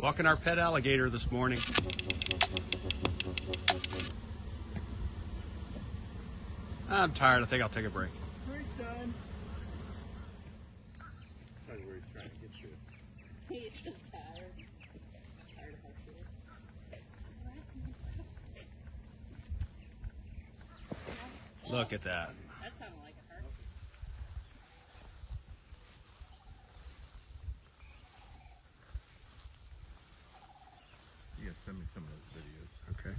Walking our pet alligator this morning. I'm tired. I think I'll take a break. Break time. That's where he's trying to get you. He's just tired. Tired of our shit. Look at that. send me some of those videos, okay?